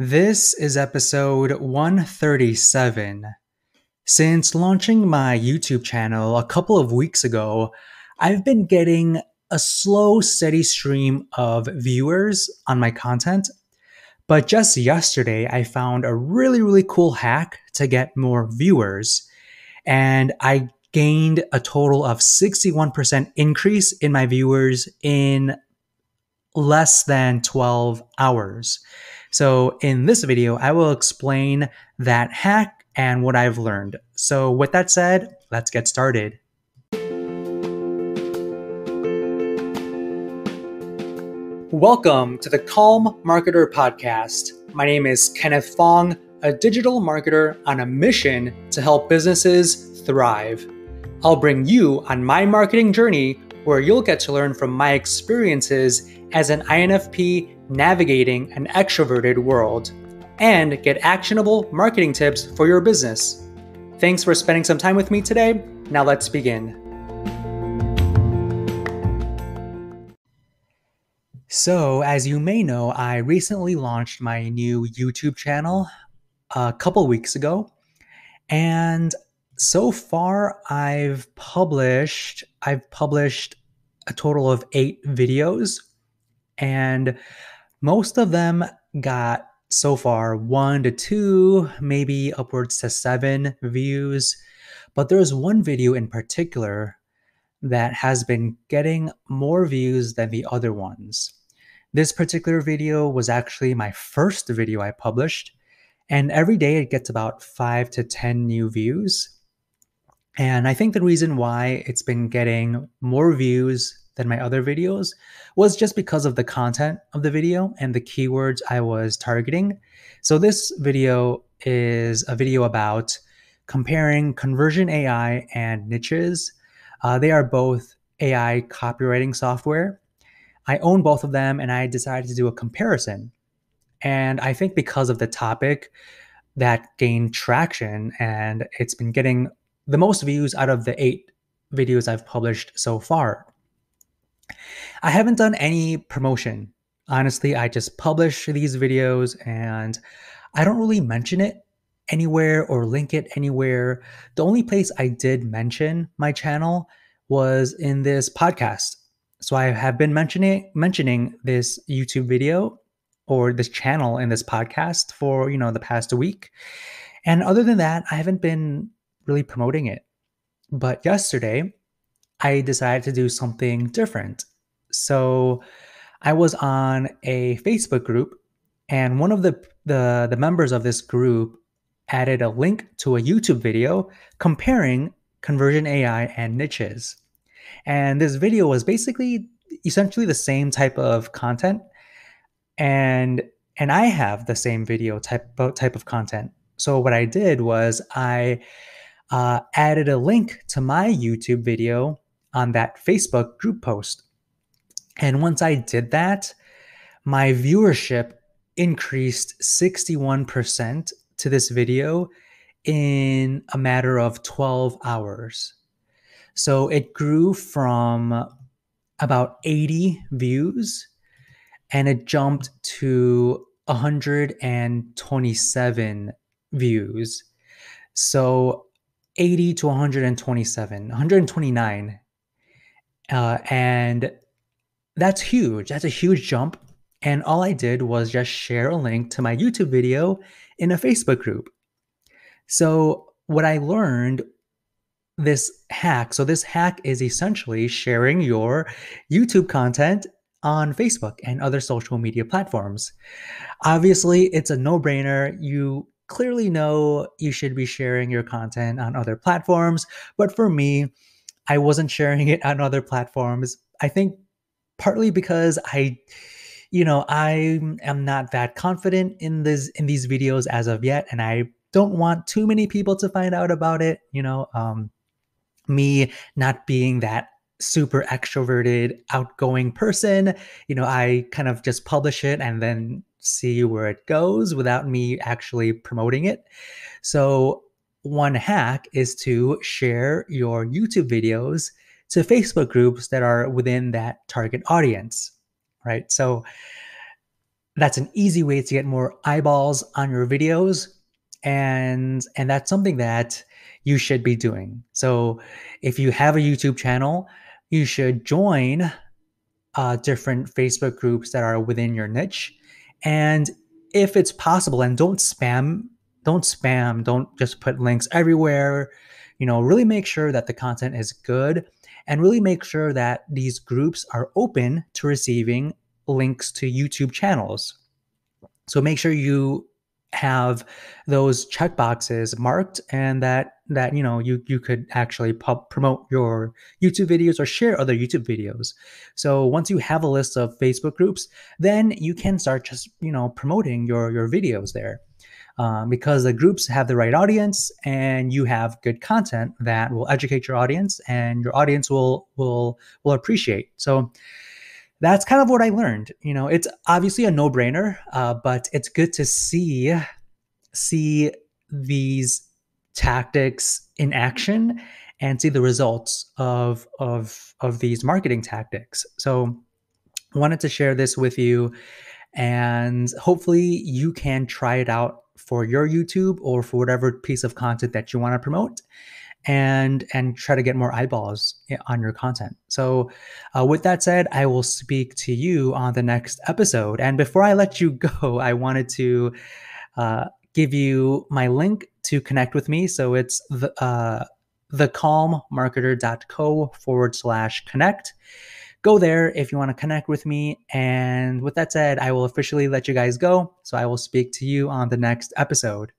This is episode 137. Since launching my YouTube channel a couple of weeks ago, I've been getting a slow, steady stream of viewers on my content. But just yesterday, I found a really, really cool hack to get more viewers. And I gained a total of 61% increase in my viewers in less than 12 hours. So in this video, I will explain that hack and what I've learned. So with that said, let's get started. Welcome to the Calm Marketer Podcast. My name is Kenneth Fong, a digital marketer on a mission to help businesses thrive. I'll bring you on my marketing journey where you'll get to learn from my experiences as an INFP navigating an extroverted world and get actionable marketing tips for your business. Thanks for spending some time with me today. Now let's begin. So, as you may know, I recently launched my new YouTube channel a couple weeks ago. And so far I've published I've published a total of 8 videos and most of them got so far one to two, maybe upwards to seven views. But there's one video in particular that has been getting more views than the other ones. This particular video was actually my first video I published, and every day it gets about five to 10 new views. And I think the reason why it's been getting more views than my other videos was just because of the content of the video and the keywords I was targeting. So this video is a video about comparing Conversion AI and Nichesss. Uh, they are both AI copywriting software. I own both of them and I decided to do a comparison. And I think because of the topic that gained traction and it's been getting the most views out of the eight videos I've published so far. I haven't done any promotion. Honestly, I just publish these videos and I don't really mention it anywhere or link it anywhere. The only place I did mention my channel was in this podcast. So I have been mentioning mentioning this YouTube video or this channel in this podcast for, you know, the past week. And other than that, I haven't been really promoting it. But yesterday, I decided to do something different. So I was on a Facebook group, and one of the, the, the members of this group added a link to a YouTube video comparing conversion AI and Nichesss. And this video was basically essentially the same type of content. And and I have the same video type type of content. So what I did was I uh, added a link to my YouTube video on that Facebook group post. And once I did that, my viewership increased 61% to this video in a matter of 12 hours. So it grew from about 80 views and it jumped to 127 views. So 80 to 127, 129. Uh, and that's huge. That's a huge jump. And all I did was just share a link to my YouTube video in a Facebook group. So, what I learned this hack so, this hack is essentially sharing your YouTube content on Facebook and other social media platforms. Obviously, it's a no brainer. You clearly know you should be sharing your content on other platforms. But for me, I wasn't sharing it on other platforms. I think partly because I, you know, I am not that confident in this in these videos as of yet, and I don't want too many people to find out about it. You know, um, me not being that super extroverted, outgoing person. You know, I kind of just publish it and then see where it goes without me actually promoting it. So, one hack is to share your YouTube videos to Facebook groups that are within that target audience, right? So, that's an easy way to get more eyeballs on your videos and and that's something that you should be doing so if you have a youtube channel you should join uh, different facebook groups that are within your niche and if it's possible and don't spam don't spam don't just put links everywhere you know really make sure that the content is good and really make sure that these groups are open to receiving links to YouTube channels. So make sure you have those checkboxes marked and that that you know you you could actually promote your YouTube videos or share other YouTube videos. So once you have a list of Facebook groups, then you can start just you know promoting your your videos there. Um, because the groups have the right audience and you have good content that will educate your audience and your audience will will will appreciate. So that's kind of what I learned. You know, it's obviously a no brainer, uh, but it's good to see see these tactics in action and see the results of of of these marketing tactics. So, wanted to share this with you, and hopefully, you can try it out for your YouTube or for whatever piece of content that you want to promote and and try to get more eyeballs on your content. So, uh, with that said, I will speak to you on the next episode. And before I let you go, I wanted to uh, give you my link to connect with me. So it's the uh, thecalmmarketer.co forward slash connect. Go there if you want to connect with me. And with that said, I will officially let you guys go. So I will speak to you on the next episode.